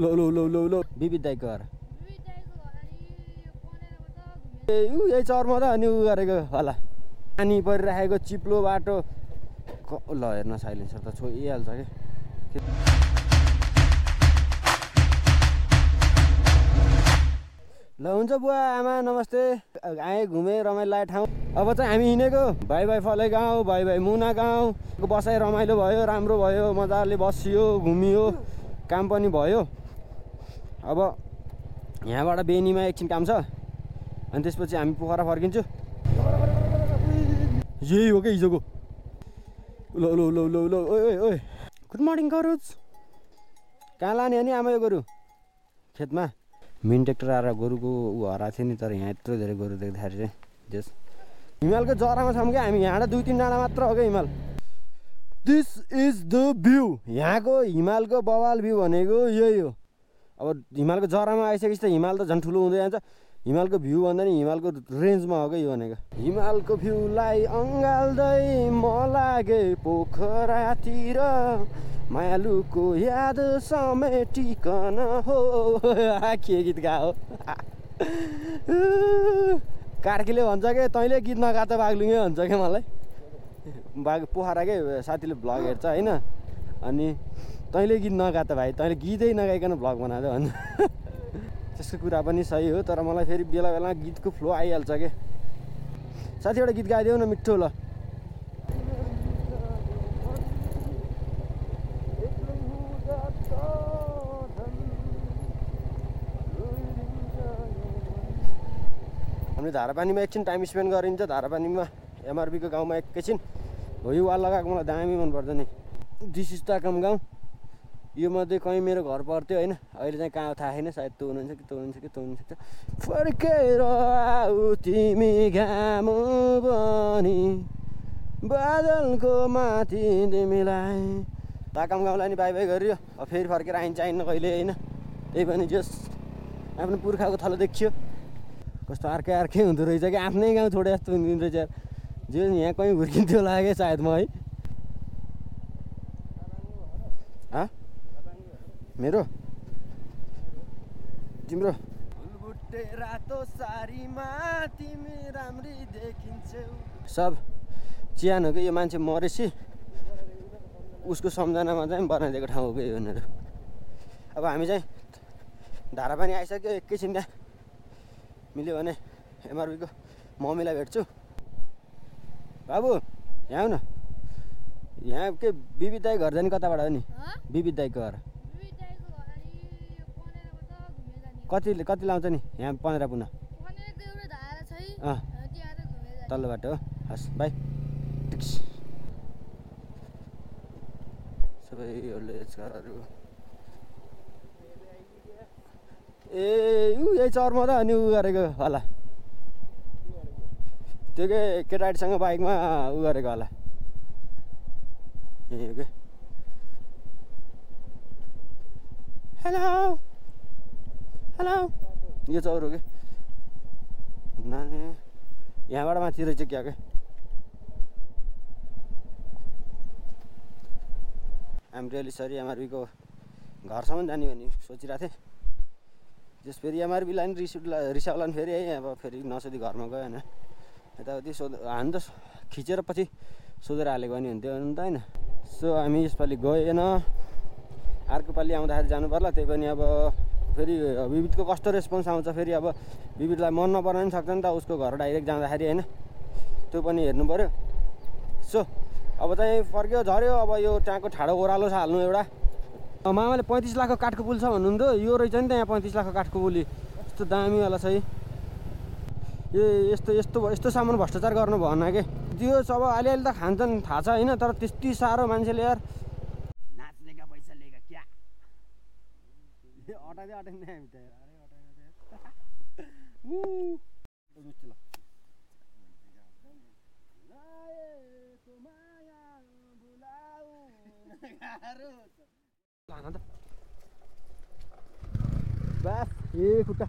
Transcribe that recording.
लो लो लो लो लो BB दाईको घर ए ऊ यही चर्म त अनि उ गरेको होला। पानी परिराखेको चिप्लो बाटो। क- ल हेर्न साइलेन्सर त छोइहाल्छ कि? ल हुन्छ बुवा आमा नमस्ते। आएँ घुमेँ रमाइलो लाग्यो ठाउँ। अब चाहिँ हामी हिँडेको। भाइ भाइ फले गाउँ भाइ भाइ मुना गाउँ बसाइ रमाइलो भयो राम्रो भयो मजाले बसियो घुमियो। काम पनि भयो। अब यहाँबाट बेनीमा एकछिन काम छ। अनि त्यसपछि हामी पोखरा फर्किन्छु। यही हो क्या हिजोको? लो लो लो लो लो ओए ओए गुड मर्निङ गरोज। कहाँ लाने हो नि आमा यो गोरु? खेतमा। मिन ट्र्याक्टर आएर गोरुको ऊ हराएको थियो नि तर यहाँ यत्रो धेरै गोरु देख्दाखेरि चाहिँ जस हिमालको जरामा छौँ क्या हामी। यहाँबाट दुई तिनजना मात्र हो क्या हिमाल। दिस इज द भ्यू यहाँको हिमालको बवाल भ्यू भनेको यही हो। अब हिमालको जरामा आइसकेपछि त हिमाल त झन् ठुलो हुँदै जान्छ। हिमालको भ्यू भन्दा नि हिमालको रेन्जमा हो क्या यो भनेको? हिमालको भ्यूलाई अँगाल्दै म लागे पोखरातिर। मायालुको याद समेटिकन हो। के गीत गा हो। कार्कीले भन्छ कि तैँले गीत नगा त बाग्लुङै भन्छ क्या मलाई? बाग पोखराकै साथीले भ्लग हेर्छ होइन? अनि तैँले गीत नगा त भाइ तैँले गीतै नगाइकन भ्लग बनाएको भन्छ त्यसको कुरा पनि सही हो तर मलाई फेरि बेला बेलामा गीतको फ्लो आइहाल्छ के? साथी एउटा गीत गाइदेऊ न मिठो ल। हामीले धारापानीमा एकछिन टाइम स्पेन्ड गरिन्छ धारापानीमा एमआरबीको गाउँमा एकैछिन। हो वाल लगाएको मलाई दामी मनपर्छ नि दिस इज ताकम गाउँ यो मध्ये कहीँ मेरो घर पर्थ्यो होइन। अहिले चाहिँ कहाँ थाहा छैन सायद त्यो हुनुहुन्छ कि त्यो हुनुहुन्छ कि त्यो हुनुहुन्छ फर्केर आऊ तिमी घाम बनी बादलको माथि तिमीलाई। ताकम गाउँलाई नि बाई बाई गरियो। अब फेरि फर्केर आइन्छ आइन्न कहिले होइन। त्यही पनि जस आफ्नो पुर्खाको थलो देखियो। कस्तो अर्कै अर्कै हुँदो रहेछ कि आफ्नै गाउँ छोडे जस्तो हुँदो रहेछ। जे यहाँ कहीँ हुर्किन्थ्यो लाग्यो सायद म हाँ। मेरो? तिम्रो? रातो सारीमा तिमी राम्री देखिन्छौ। सब चिहान हो कि यो मान्छे मरेपछि उसको सम्झनामा चाहिँ बनाइदिएको ठाउँ हो कि यो भनेर। अब हामी चाहिँ धारापानी आइसक्यो एकैछिन त्यहाँ। मिल्यो भने एमआरबीको मम्मीलाई भेट्छु। बाबु यहाँ आऊ न यहाँ के बिबी दाई घर जाने कताबाट हो नि? बिबी दाईको घर। कति कति लाउँछ नि? यहाँ पन्ध्र पुनः। अँ। तल्लो बाटो हो। हस् बाई। टिक्स। सबै लेजकारहरू ए ऊ यही चर्म त अनि उ गरेको होला। त्यो के केटाकेटीसँग बाइकमा उ गरेको होला। ए के? Hello hello. यो चौर हो कि यहाँबाट माथि रहेछ क्या के आम रियली सरी एमआरबीको घरसम्म जाने भने सोचिरहेको थिएँ। त्यस फेरि एमआरबीलाई पनि रिस रिसाउला नि फेरि है अब फेरि नसोधी घरमा गयो होइन यताउति सोध हामी त खिचेर पछि सोधेर हालेको नि हुन्थ्यो अन्त होइन। सो हामी यसपालि गएन। अर्को पालि आउँदाखेरि जानु पर्ला त्यही पनि अब फेरि विविधको कस्तो रेस्पोन्स आउँछ फेरि अब विविधलाई मन नपराउनु सक्छ नि त उसको घर डाइरेक्ट जाँदाखेरि होइन। त्यो पनि हेर्नु पऱ्यो सो अब चाहिँ फर्क्यो झऱ्यो अब यो त्यहाँको ठाडो ओह्रालो छ हाल्नु एउटा मामाले पैँतिस लाखको काठको पुल छ भन्नुहुन्थ्यो। यो रहेछ नि त यहाँ पैँतिस लाखको काठको पुली। यस्तो दामीवाला छ है। ए यस्तो यस्तो यस्तो सामान भ्रष्टाचार गर्नु भएन के? त्यो अब अलिअलि त खान्छन् थाहा छ होइन तर त्यति साह्रो मान्छेले यार नाच्ने का पैसा लिएका क्या अटाउँदै अटाउँदै हामी त। मिस्टी ल। बास ए खुट्टा